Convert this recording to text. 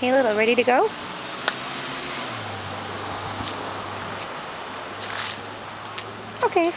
Hey little, ready to go? Okay.